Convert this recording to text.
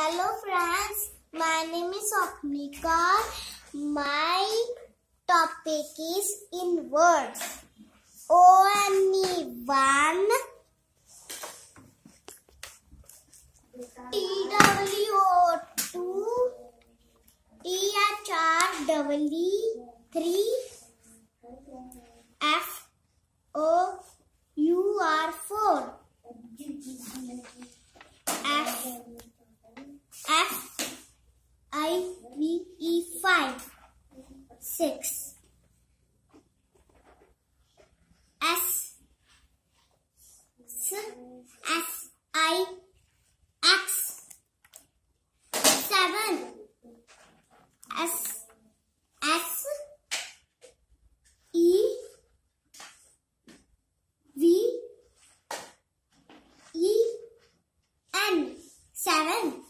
Hello friends, my name is Apnika. My topic is in words. One T W O two T H R double E three F O U R four F F I V E five six. S. S. S. I. X. Seven. S. S. E. V. E. N. Seven.